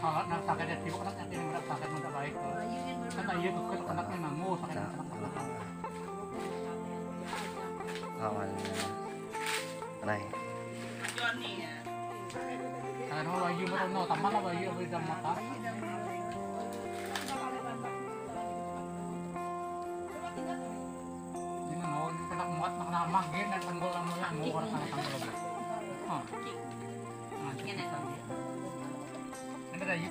salat nang sakit ya tibo sakit mo baik ko. Kata iya ko kanak kanak yung Kawan. peraí.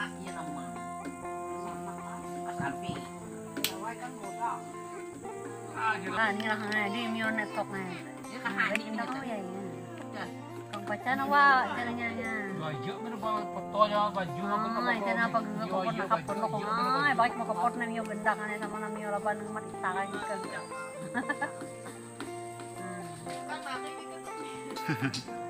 พักเยอรมันสามปีแต่ว่าก็หมดแล้วอ่านี่ละฮะนี่มีอันตกไงนี่ก็หายนี่ก็ใหญ่ของปัจจันว่าเจริญงานเยอะไม่รู้ว่าปตัวยาวไปยุ่งกับคนไม่เจริญปะกูก็คนนะครับคนขออไม่บ้านมาก็ับคนนั้นมีเงินดังอะไรสามันมีอะไรบ้านมันตายกัน Hahaha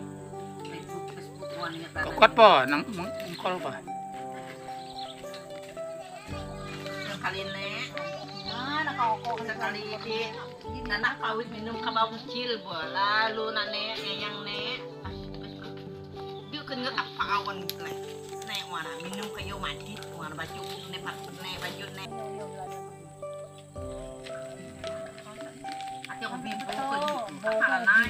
ก็กดป่อนังมึงมึงป่อคาลินเน่น้าเรโกงสักคาลีพีนั่นนัพาวิทย์มี่มขมาบุชิลบัวลาลูนันเน่ยังเน่ดูคนเงือกปากาวันเลยในหัวนะมีนุ่มขยโยมันทิดหันบาจุในนบาจุในเอาเป็นปุ๊บนขาย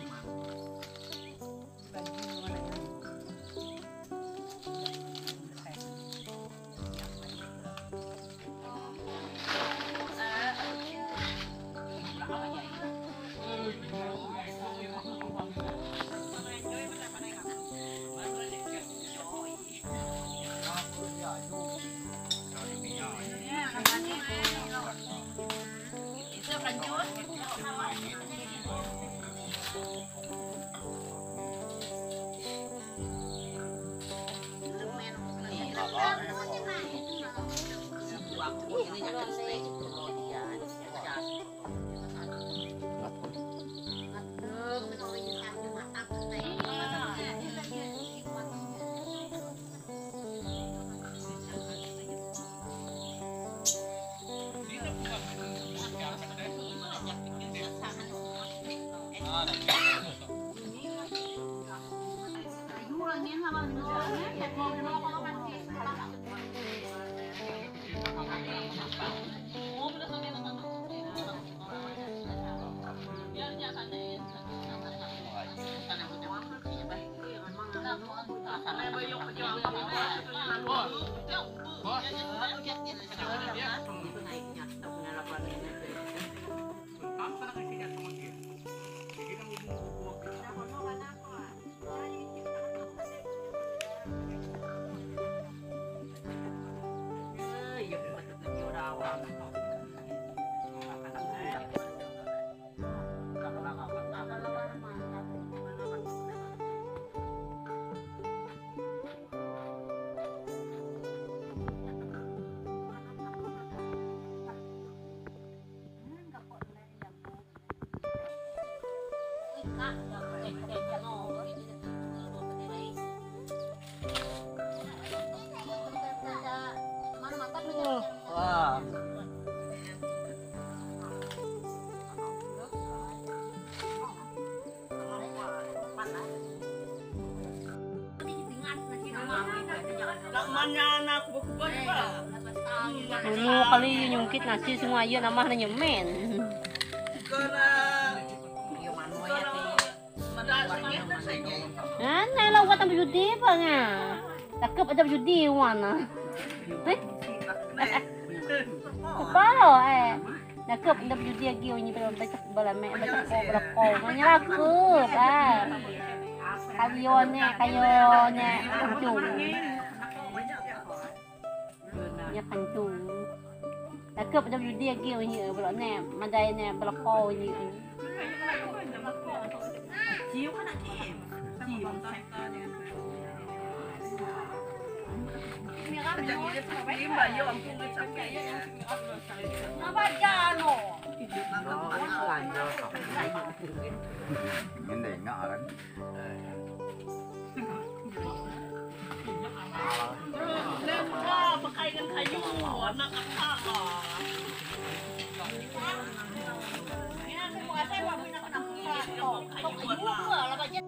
Bos. Bos. Bukannya kali eh, hmm. nyungkit nasi semua iya nama hanya men ah, Nah, nah lawat tambah judi bang. Takut ada judi wana. Kepala eh. Nakap indah judi lagi orang oh, onyi belum baca balame baca ko berapa. Mana aku? ah. Kayone kayone. Aduh. ยาพันจูแล้วเกือบจะอยู่เดียกิวเหี้ยบล็อคแหนมมาได้แหนมบลอกโอเี้ยจิวขนาดจิ้วมีก้ามโน่ยิ้มแบบยิ้มกุ้งกระชับแก่ยังยังมีอัพโหลดใส่น้ำบาดยมโน่ไงินเด้งเงอะไรมเออกันขยุ่มหัวนักข้าวหรอเนี่ยหัวใช่ว่าพี่นักข้าวหรอตกยุ่งเยรอแล้วก็เจ๊